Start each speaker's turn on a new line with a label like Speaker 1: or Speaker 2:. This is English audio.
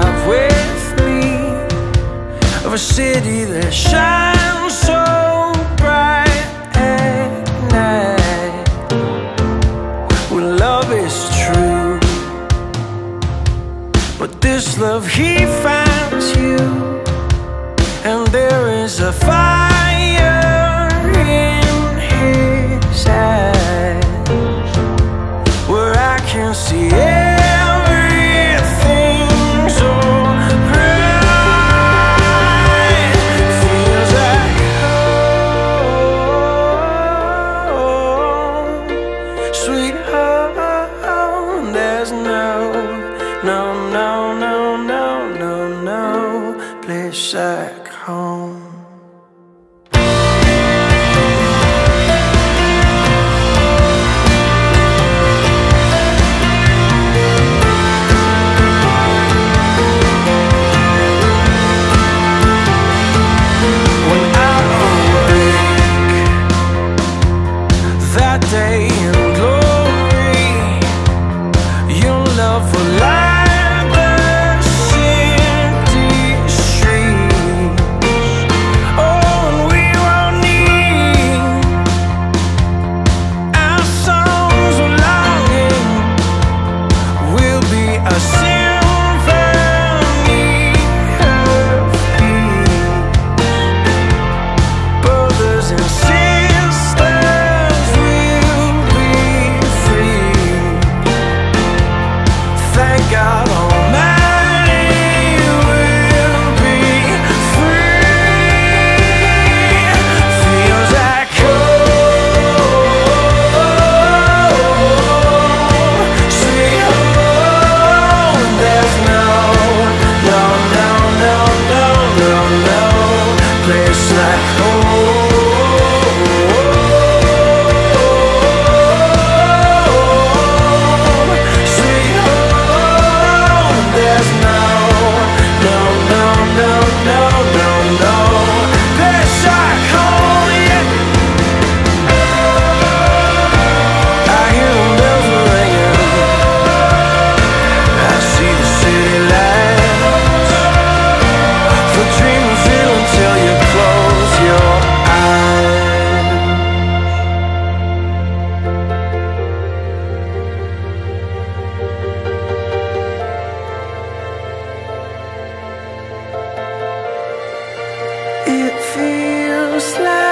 Speaker 1: drive with me Of a city that shines so bright at night. When love is true But this love, he finds you And there is a fire No, no, no, no, no, no, please back home. feels like